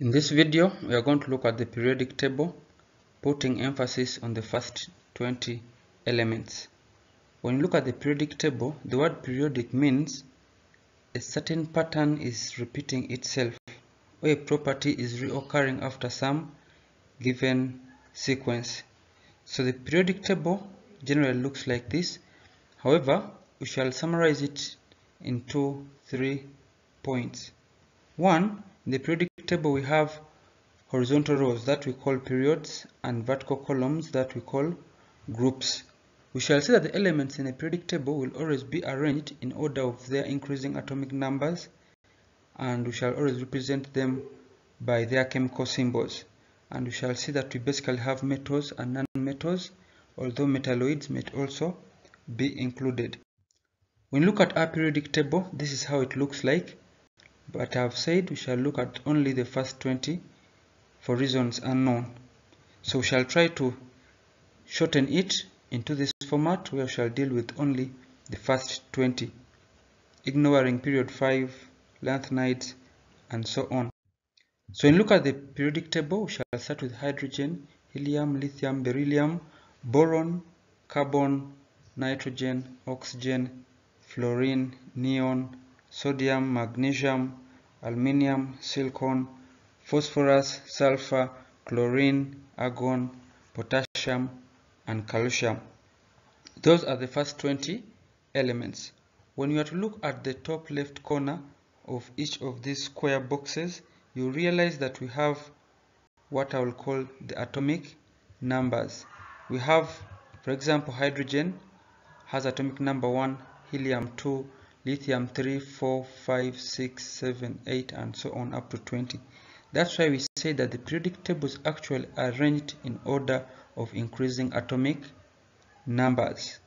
In this video, we are going to look at the periodic table, putting emphasis on the first 20 elements. When you look at the periodic table, the word periodic means a certain pattern is repeating itself, or a property is reoccurring after some given sequence. So the periodic table generally looks like this. However, we shall summarize it in two, three points. One, the periodic table we have horizontal rows that we call periods and vertical columns that we call groups. We shall see that the elements in a periodic table will always be arranged in order of their increasing atomic numbers and we shall always represent them by their chemical symbols. And we shall see that we basically have metals and non-metals, although metalloids may also be included. When you look at our periodic table, this is how it looks like. But I have said we shall look at only the first 20 for reasons unknown. So we shall try to shorten it into this format where we shall deal with only the first 20, ignoring period 5, lanthanides, and so on. So you look at the periodic table, we shall start with hydrogen, helium, lithium, beryllium, boron, carbon, nitrogen, oxygen, fluorine, neon, sodium, magnesium, aluminium, silicon, phosphorus, sulfur, chlorine, argon, potassium, and calcium. Those are the first 20 elements. When you are to look at the top left corner of each of these square boxes, you realize that we have what I will call the atomic numbers. We have, for example, hydrogen has atomic number 1, helium 2, lithium 3, 4, 5, 6, 7, 8, and so on up to 20. That's why we say that the periodic table is actually arranged in order of increasing atomic numbers.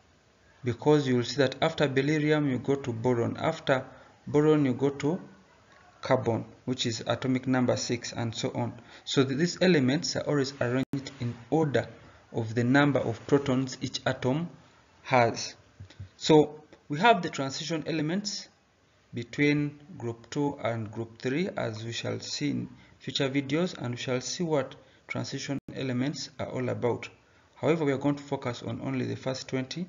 Because you will see that after beryllium you go to boron, after boron you go to carbon, which is atomic number 6, and so on. So these elements are always arranged in order of the number of protons each atom has. So we have the transition elements between group 2 and group 3 as we shall see in future videos and we shall see what transition elements are all about. However, we are going to focus on only the first 20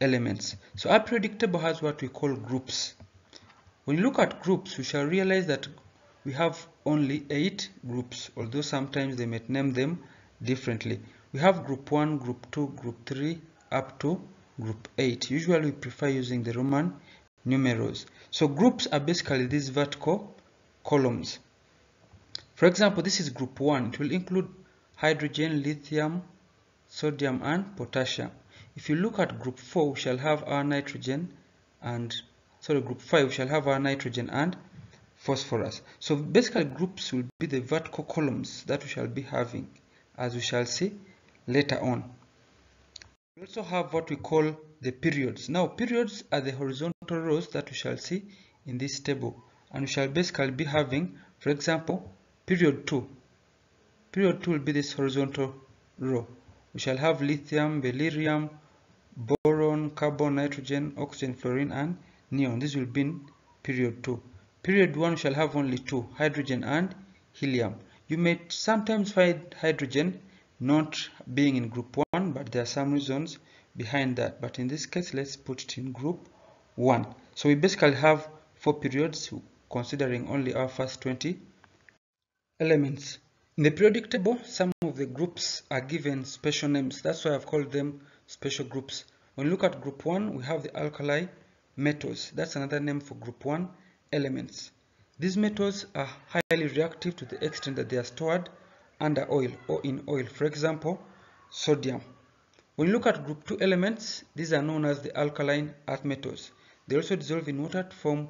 elements. So our periodic table has what we call groups. When you look at groups, we shall realize that we have only 8 groups, although sometimes they may name them differently. We have group 1, group 2, group 3, up to group 8 usually we prefer using the roman numerals. So groups are basically these vertical columns. For example this is group 1 it will include hydrogen lithium sodium and potassium. If you look at group 4 we shall have our nitrogen and sorry group 5 we shall have our nitrogen and phosphorus. So basically groups will be the vertical columns that we shall be having as we shall see later on we also have what we call the periods. Now, periods are the horizontal rows that we shall see in this table. And we shall basically be having, for example, period 2. Period 2 will be this horizontal row. We shall have lithium, beryllium, boron, carbon, nitrogen, oxygen, fluorine, and neon. This will be in period 2. Period 1 we shall have only two, hydrogen and helium. You may sometimes find hydrogen not being in group 1 but there are some reasons behind that. But in this case let's put it in group 1 so we basically have four periods considering only our first 20 elements. In the periodic table some of the groups are given special names. That's why I've called them special groups. When we look at group 1 we have the alkali metals. That's another name for group 1 elements. These metals are highly reactive to the extent that they are stored under oil or in oil. For example, sodium. When you look at group 2 elements, these are known as the alkaline earth metals. They also dissolve in water to form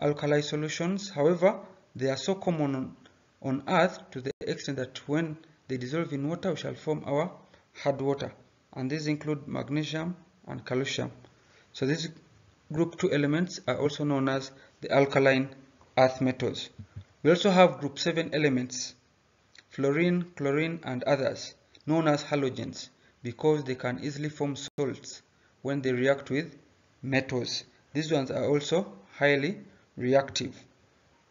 alkali solutions. However, they are so common on, on earth to the extent that when they dissolve in water, we shall form our hard water. And these include magnesium and calcium. So these group 2 elements are also known as the alkaline earth metals. We also have group 7 elements fluorine, chlorine, and others, known as halogens, because they can easily form salts when they react with metals. These ones are also highly reactive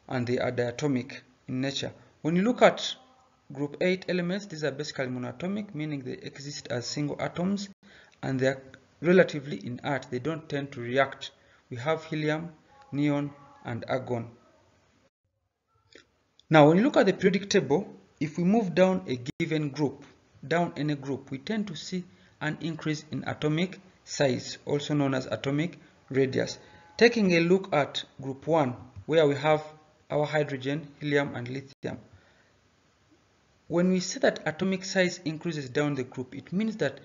and they are diatomic. in nature. When you look at group 8 elements, these are basically monatomic, meaning they exist as single atoms and they are relatively inert. They don't tend to react. We have helium, neon, and argon. Now, when you look at the periodic table, if we move down a given group, down any group, we tend to see an increase in atomic size, also known as atomic radius. Taking a look at group 1, where we have our hydrogen, helium, and lithium. When we say that atomic size increases down the group, it means that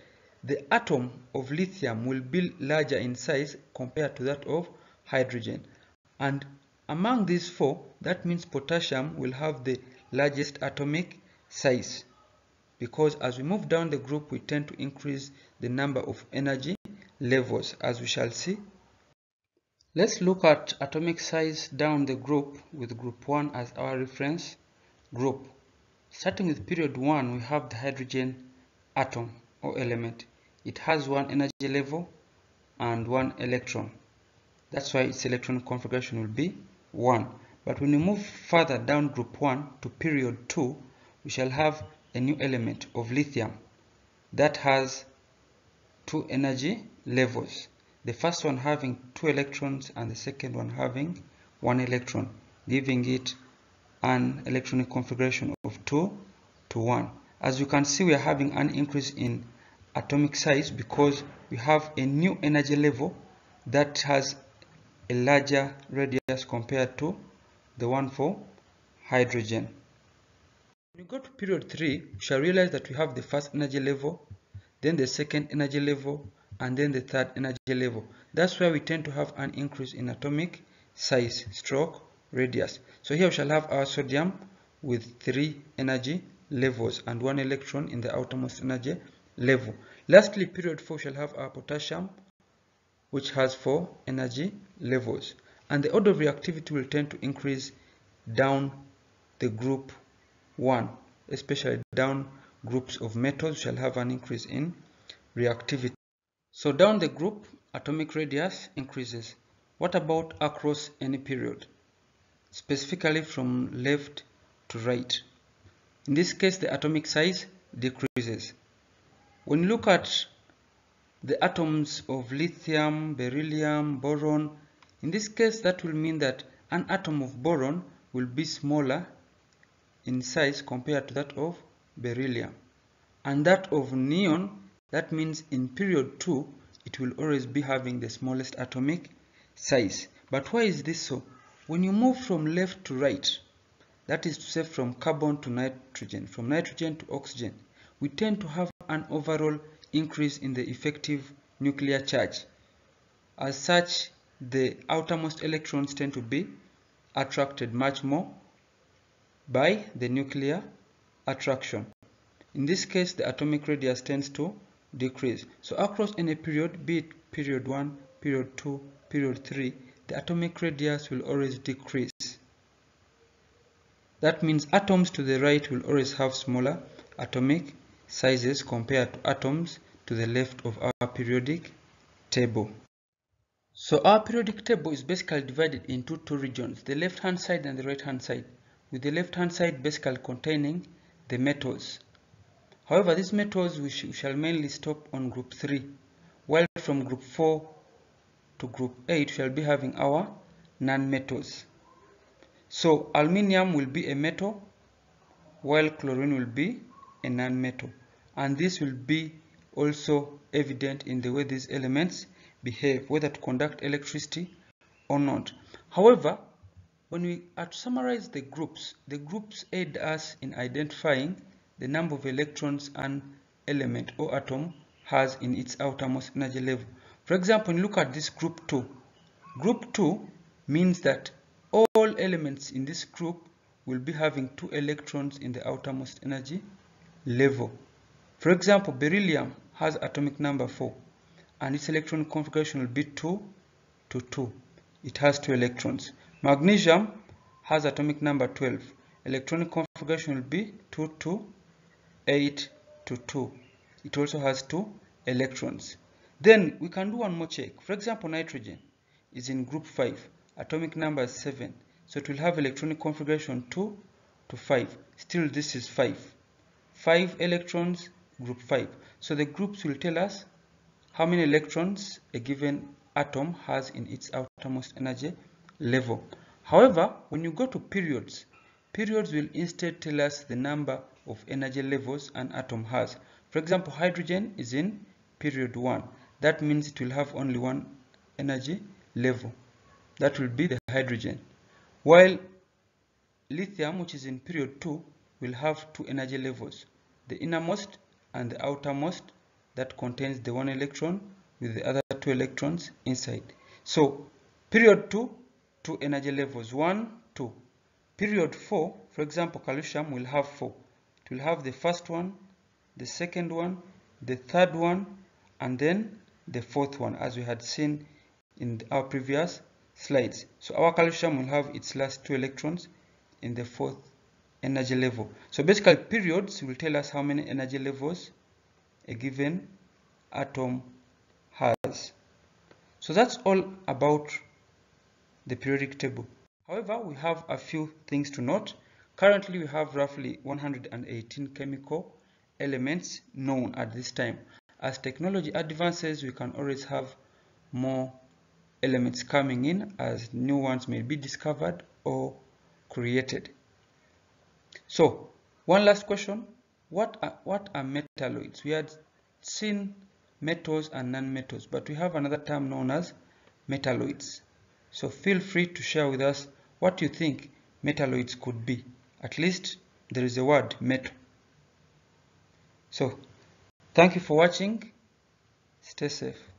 the atom of lithium will be larger in size compared to that of hydrogen. And among these four, that means potassium will have the largest atomic size because as we move down the group, we tend to increase the number of energy levels as we shall see. Let's look at atomic size down the group with group 1 as our reference group. Starting with period 1, we have the hydrogen atom or element. It has one energy level and one electron. That's why its electron configuration will be 1. But when we move further down group 1 to period 2, we shall have a new element of lithium that has two energy levels. The first one having two electrons and the second one having one electron, giving it an electronic configuration of 2 to 1. As you can see, we are having an increase in atomic size because we have a new energy level that has a larger radius compared to the one for hydrogen. When we go to period 3, we shall realize that we have the first energy level, then the second energy level, and then the third energy level. That's where we tend to have an increase in atomic size, stroke, radius. So here we shall have our sodium with three energy levels and one electron in the outermost energy level. Lastly, period 4 shall have our potassium which has four energy levels and the order of reactivity will tend to increase down the group 1 especially down groups of metals shall have an increase in reactivity. So down the group atomic radius increases. What about across any period? specifically from left to right. In this case, the atomic size decreases. When you look at the atoms of lithium, beryllium, boron, in this case, that will mean that an atom of boron will be smaller in size compared to that of beryllium. And that of neon, that means in period 2, it will always be having the smallest atomic size. But why is this so? When you move from left to right, that is to say from carbon to nitrogen, from nitrogen to oxygen, we tend to have an overall increase in the effective nuclear charge. As such, the outermost electrons tend to be attracted much more by the nuclear attraction. In this case, the atomic radius tends to decrease. So across any period, be it period 1, period 2, period 3, the atomic radius will always decrease. That means atoms to the right will always have smaller atomic sizes compared to atoms to the left of our periodic table. So our periodic table is basically divided into two regions, the left hand side and the right hand side, with the left hand side basically containing the metals. However, these metals we, sh we shall mainly stop on group 3, while from group 4 to group 8 we shall be having our non-metals. So aluminium will be a metal while chlorine will be a non-metal and this will be also evident in the way these elements behave whether to conduct electricity or not. However, when we are to summarize the groups, the groups aid us in identifying the number of electrons an element or atom has in its outermost energy level. For example, look at this group 2. Group 2 means that all elements in this group will be having two electrons in the outermost energy level. For example, beryllium has atomic number 4 and its electron configuration will be 2 to 2. It has two electrons. Magnesium has atomic number 12. Electronic configuration will be 2 to 8 to 2. It also has two electrons. Then we can do one more check. For example, nitrogen is in group 5, atomic number is 7. So it will have electronic configuration 2 to 5 still this is 5 5 electrons group 5 so the groups will tell us how many electrons a given atom has in its outermost energy level? However when you go to periods periods will instead tell us the number of energy levels an atom has. For example hydrogen is in period 1 that means it will have only one energy level. That will be the hydrogen. While lithium which is in period 2 will have two energy levels the innermost and the outermost that contains the one electron with the other two electrons inside so period 2 two energy levels 1 2 period 4 for example calcium will have 4 it will have the first one the second one the third one and then the fourth one as we had seen in our previous slides. So our calcium will have its last two electrons in the fourth energy level. So basically periods will tell us how many energy levels a given atom has. So that's all about the periodic table. However, we have a few things to note. Currently, we have roughly 118 chemical elements known at this time. As technology advances, we can always have more elements coming in as new ones may be discovered or created. So, one last question. What are, what are metalloids? We had seen metals and non-metals, but we have another term known as metalloids. So feel free to share with us what you think metalloids could be. At least there is a word metal. So Thank you for watching. Stay safe.